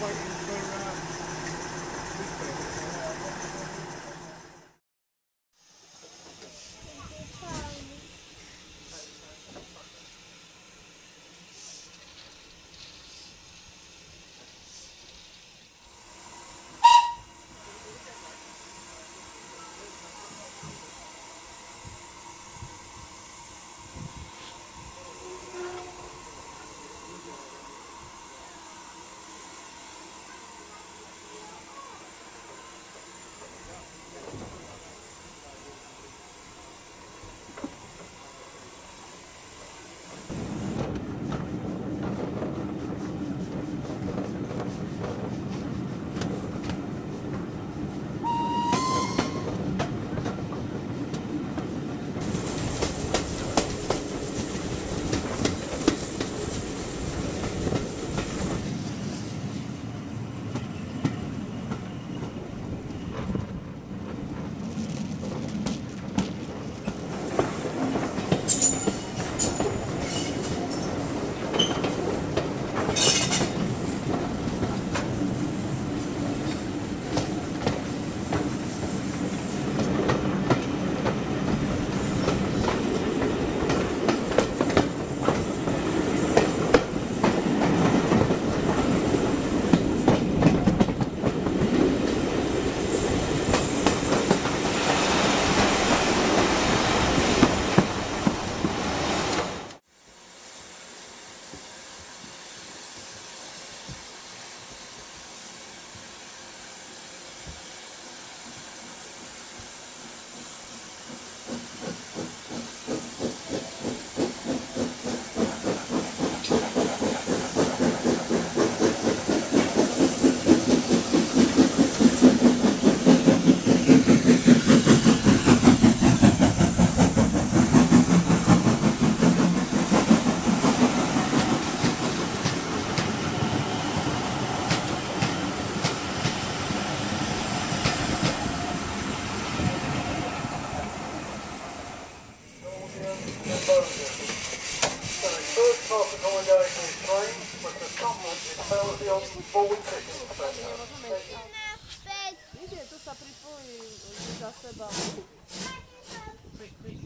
important. Ide, tu sa pripojí za seba. Pri, pri.